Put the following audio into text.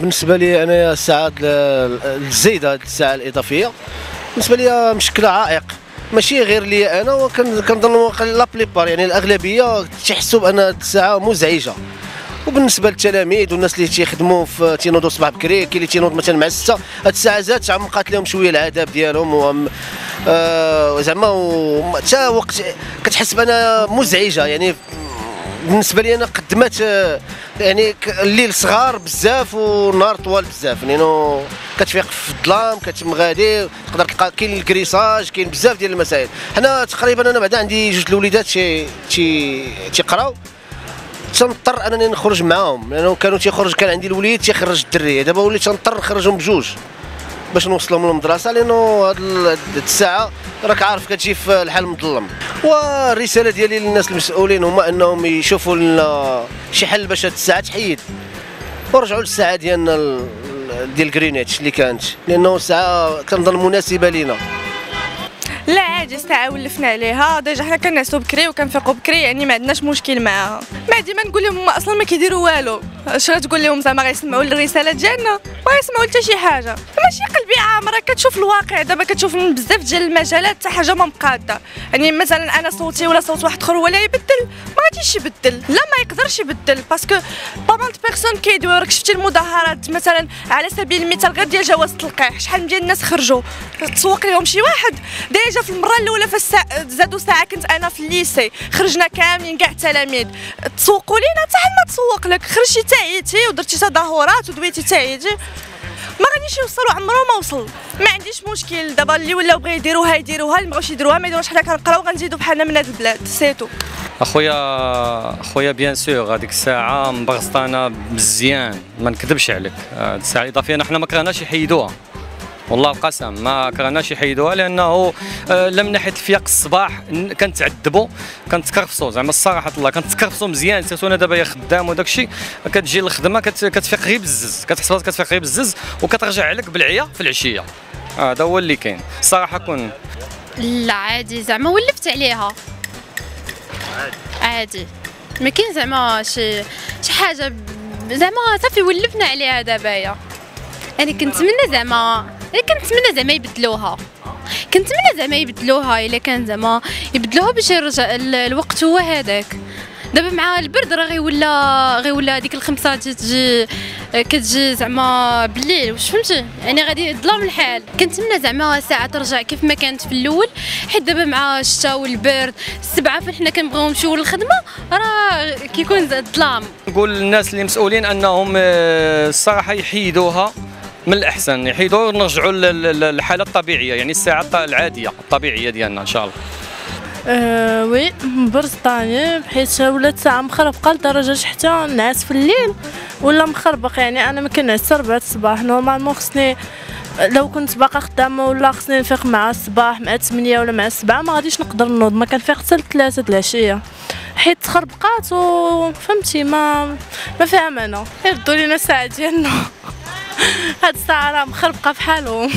بالنسبة لي أنايا الساعات الزايدة هذه الساعة الإضافية. بالنسبة لي مشكلة عائق. ماشي غير لي أنا وكنظن لا بليبار يعني الأغلبية تيحسوا بان هذه الساعة مزعجة. وبالنسبة للتلاميذ والناس اللي تيخدموا في تينوضوا الصباح بكري كاين اللي تينوض مثلا مع 6 هاد الساعة زاد تعمقات لهم شوية العذاب ديالهم و آه زعما حتى وقت كتحس بأنها مزعجة. يعني بالنسبة لي أنا قدمت يعني الليل صغار بزاف والنهار طوال بزاف. لأنه كتفيق في الظلام كتم غادي تقدر تلقى كاين الكريساج كاين بزاف ديال المسائل. حنا تقريبا أنا بعدا عندي جوج الوليدات تي تيقراو. تنضطر أنني نخرج معاهم. لأنه كانوا تيخرج كان عندي الوليد تيخرج الدريه دابا وليت تنضطر نخرجهم بجوج. باش نوصلهم للمدرسه لأنه هاد الساعة راك عارف كتجي في الحال مظلم. والرسالة ديالي للناس المسؤولين هما أنهم يشوفوا لنا شي حل باش هاد الساعة تحيد. ورجعوا للساعة ديالنا ديال جرينيتش اللي كانت لأنه ساعة كنظن مناسبة لينا. لا عادي الساعة ولفنا عليها. déjà حنا كنعسو بكري وكنفيقو بكري يعني ما عندناش مشكل معاها. ما ديما نقول لهم هما أصلا ما كيديروا والو. اش غتقول لهم؟ زعما غيسمعوا الرسالة ديالنا ما يسمعوا حتى شي حاجة. ماشي قلبي عامره كتشوف الواقع. دابا كتشوف من بزاف ديال المجالات حتى حاجة ما مقادة. يعني مثلا أنا صوتي ولا صوت واحد آخر ولا يبدل. غاديش يبدل؟ لا ما يقدرش يبدل parce que pas mal personnes كيدويو. راك شفتي المظاهرات؟ مثلا على سبيل المثال غير ديال جواز التلقيح شحال ديال الناس خرجوا؟ تسوق لهم شي واحد. déjà في المرة الأولى في الساعة زادوا ساعة كنت أنا في ال lycée. خرجنا كاملين كاع التلاميذ تسوقوا لينا؟ حتى ما تسوق لك. خرجتي تعيتي ودرتي تظاهرات ودويتي تعيتي ما غاديش يوصلوا عمره ما وصل. ما عنديش مشكل. دابا اللي ولاو بغا يديروها يديروها اللي مابغاوش يديروها ما يديروش حنا كنقراو غنزيدوا بحالنا من هذا البلاد. c'est tout أخويا أخويا bien sûr هذيك الساعة مبغسطانه مزيان ما نكذبش عليك. الساعة الاضافيه حنا ما كرهناش يحيدوها. والله القسم ما كرهناش يحيدوها لأنه آه، من ناحيه الفياق الصباح كنتعذبوا كنتكرفصوا. زعما الصراحة الله كنتكرفصوا مزيان surtout أنا دابا خدام وداك الشيء كتجي للخدمه كتفيق غير بالزز كتحس راسك كتفيق غير بالزز وكترجع عليك بالعيا في العشية. هذا هو اللي كاين. الصراحة كون لا عادي زعما ولفت عليها. عادي. ما كاين زعما شي شي حاجة زعما صافي ولفنا عليها دابا أنا كنتمنى زعما كنتمنى زعما يبدلوها. كنتمنى زعما يبدلوها إلا كان زعما يبدلوها باش يرجع الوقت هو هذاك. دابا مع البرد راه غيولا غيولا هذيك الخمسة تجي كتجي زعما بالليل واش فهمتي؟ يعني غادي يظلم الحال. كنتمنى زعما الساعة ترجع كيف ما كانت في الأول حيت دابا مع الشتاء والبرد السبعة فين حنا كنبغيو نمشيو للخدمة راه كيكون الظلام. نقول للناس اللي مسؤولين أنهم آه، الصراحة يحيدوها من الأحسن يحيدوا ونرجعوا للحالة الطبيعية يعني الساعة العادية الطبيعية ديالنا إن شاء الله. أه وي برزطاني بحيث ولات ساعة مخربقة لدرجة حتى نعس في الليل ولا مخربق يعني أنا ما كنعس ربعة الصباح. نورمالمون خصني لو كنت باقا خدامة ولا خصني نفيق مع الصباح مع 8 ولا مع 7 ما غاديش نقدر نوض. ما كنفيق حتى 3 العشية. حيت تخربقات و فهمتي ما ما فيها معنى يردوا لينا الساعة ديالنا. هاد الساعة راه مخربقة بحالهم.